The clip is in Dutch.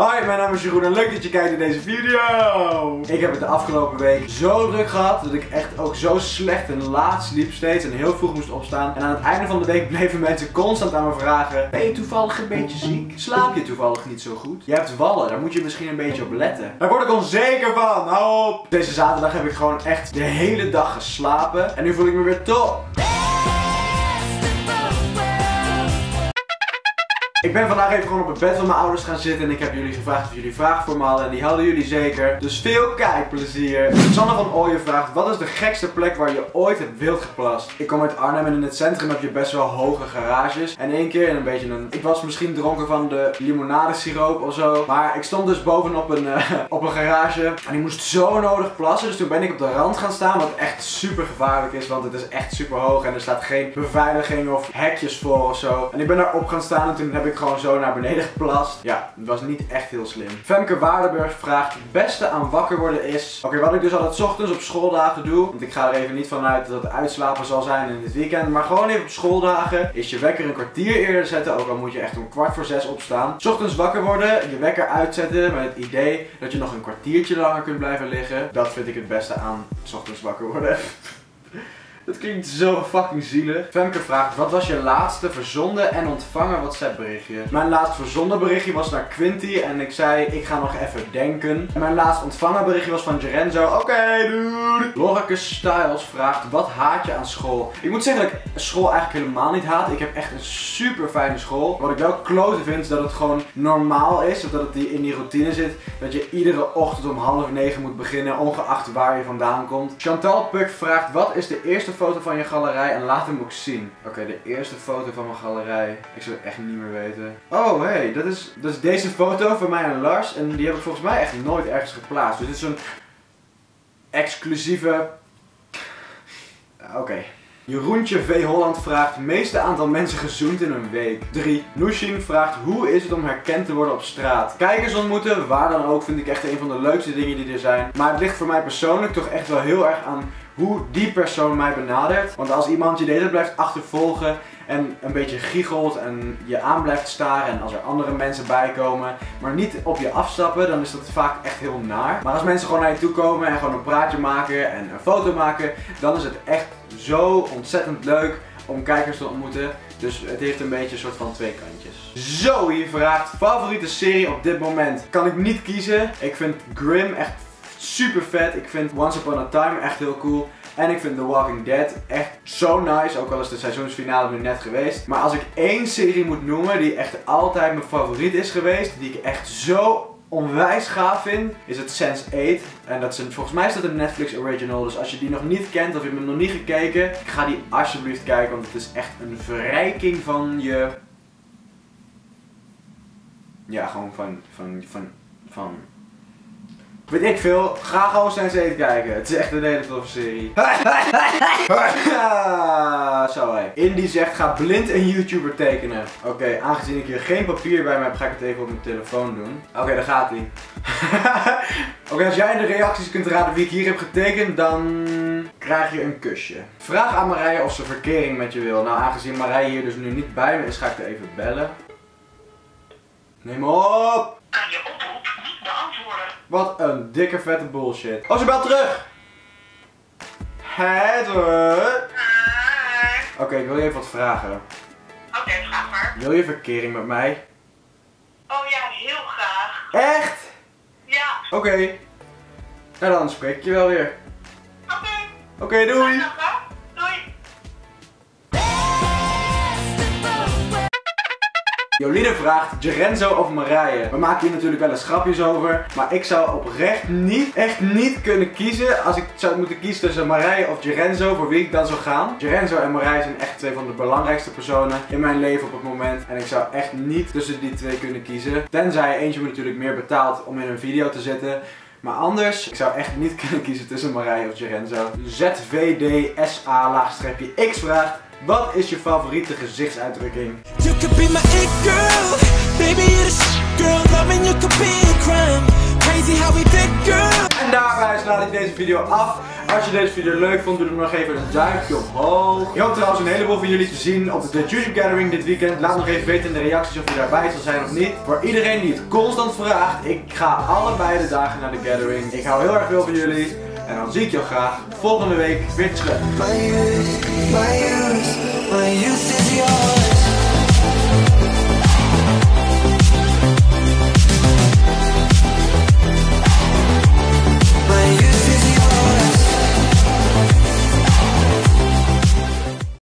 Hoi, mijn naam is Jeroen en leuk dat je kijkt naar deze video. Ik heb het de afgelopen week zo druk gehad dat ik echt ook zo slecht en laat sliep steeds en heel vroeg moest opstaan. En aan het einde van de week bleven mensen constant aan me vragen, ben je toevallig een beetje ziek? Slaap je toevallig niet zo goed? Je hebt wallen, daar moet je misschien een beetje op letten. Daar word ik onzeker van, hou op! Deze zaterdag heb ik gewoon echt de hele dag geslapen en nu voel ik me weer top. Ik ben vandaag even gewoon op het bed van mijn ouders gaan zitten en ik heb jullie gevraagd of jullie vragen voor me hadden en die hadden jullie zeker. Dus veel kijkplezier. Sanne van Ooyen vraagt, wat is de gekste plek waar je ooit hebt wild geplast? Ik kom uit Arnhem en in het centrum heb je best wel hoge garages. En één keer in een beetje een, ik was misschien dronken van de limonadesiroop of zo. Maar ik stond dus bovenop een, uh, op een garage en ik moest zo nodig plassen. Dus toen ben ik op de rand gaan staan, wat echt super gevaarlijk is, want het is echt super hoog en er staat geen beveiliging of hekjes voor of zo. En ik ben daar op gaan staan en toen heb ik gewoon zo naar beneden geplast. Ja, het was niet echt heel slim. Femke Waardenburg vraagt, het beste aan wakker worden is... Oké, wat ik dus altijd ochtends op schooldagen doe, want ik ga er even niet vanuit dat het uitslapen zal zijn in het weekend, maar gewoon even op schooldagen, is je wekker een kwartier eerder zetten, ook al moet je echt om kwart voor zes opstaan. Ochtends wakker worden, je wekker uitzetten met het idee dat je nog een kwartiertje langer kunt blijven liggen. Dat vind ik het beste aan ochtends wakker worden. Dat klinkt zo fucking zielig. Femke vraagt, wat was je laatste verzonden en ontvangen WhatsApp berichtje? Mijn laatste verzonden berichtje was naar Quinty en ik zei, ik ga nog even denken. mijn laatste ontvangen berichtje was van Gerenzo. Oké, dude. Lorke Styles vraagt, wat haat je aan school? Ik moet zeggen dat ik school eigenlijk helemaal niet haat. Ik heb echt een super fijne school. Wat ik wel klote vind, is dat het gewoon normaal is. Of dat het in die routine zit. Dat je iedere ochtend om half negen moet beginnen, ongeacht waar je vandaan komt. Chantal Puk vraagt, wat is de eerste foto van je galerij en laat hem ook zien. Oké, de eerste foto van mijn galerij. Ik zou het echt niet meer weten. Oh, hey, dat is, dat is deze foto van mij en Lars. En die heb ik volgens mij echt nooit ergens geplaatst. Dus dit is zo'n exclusieve... Oké. Jeroentje V. Holland vraagt meeste aantal mensen gezoend in een week. 3. Nushin vraagt hoe is het om herkend te worden op straat? Kijkers ontmoeten, waar dan ook, vind ik echt een van de leukste dingen die er zijn. Maar het ligt voor mij persoonlijk toch echt wel heel erg aan hoe die persoon mij benadert. Want als iemand je de hele blijft achtervolgen en een beetje giechelt en je aan blijft staren en als er andere mensen bij komen, maar niet op je afstappen, dan is dat vaak echt heel naar. Maar als mensen gewoon naar je toe komen en gewoon een praatje maken en een foto maken, dan is het echt zo ontzettend leuk om kijkers te ontmoeten. Dus het heeft een beetje een soort van twee kantjes. Zo, hier vraagt favoriete serie op dit moment. Kan ik niet kiezen. Ik vind Grim echt super vet. Ik vind Once Upon a Time echt heel cool. En ik vind The Walking Dead echt zo nice. Ook al is de seizoensfinale nu net geweest. Maar als ik één serie moet noemen die echt altijd mijn favoriet is geweest. Die ik echt zo onwijs gaaf vind, is het Sense8. En dat is een, volgens mij is dat een Netflix original. Dus als je die nog niet kent of je hebt hem nog niet gekeken, ga die alsjeblieft kijken. Want het is echt een verrijking van je... Ja, gewoon van, van, van, van Weet ik veel. Ga gewoon Sense8 kijken. Het is echt een hele toffe serie. Zo hé. Indy zegt ga blind een YouTuber tekenen. Oké, aangezien ik hier geen papier bij me heb, ga ik het even op mijn telefoon doen. Oké, daar gaat hij. Oké, als jij in de reacties kunt raden wie ik hier heb getekend, dan krijg je een kusje. Vraag aan Marije of ze verkering met je wil. Nou, aangezien Marije hier dus nu niet bij me is, ga ik er even bellen. Neem op! Je beantwoorden. Wat een dikke vette bullshit. Oh, ze belt terug! Het Oké, ik wil je even wat vragen. Oké, vraag maar. Wil je verkering met mij? Oh ja, heel graag. Echt? Ja. Oké. Nou dan spreek ik je wel weer. Oké. Oké? Doei. Jolien vraagt Gerenzo of Marije. We maken hier natuurlijk wel eens grapjes over. Maar ik zou oprecht niet, echt niet kunnen kiezen. Als ik zou moeten kiezen tussen Marije of Gerenzo, voor wie ik dan zou gaan. Gerenzo en Marije zijn echt twee van de belangrijkste personen in mijn leven op het moment. En ik zou echt niet tussen die twee kunnen kiezen. Tenzij eentje me natuurlijk meer betaalt om in een video te zitten. Maar anders, ik zou echt niet kunnen kiezen tussen Marije of Gerenzo. ZVDSA-X vraagt. Wat is je favoriete gezichtsuitdrukking? You could be my it girl, baby you're the girl, loving you could be a crime. Crazy how we fit girl. daarbij sluit ik deze video af. Als je deze video leuk vond, doe dan nog even een duimpje omhoog. Ik hoop trouwens een heleboel van jullie te zien op de YouTube Gathering dit weekend. Laat nog even weten in de reacties of je daarbij zal zijn of niet. Voor iedereen die het constant vraagt, ik ga allebei de dagen naar de Gathering. Ik hou heel erg veel van jullie. En dan zie ik jou graag volgende week weer terug.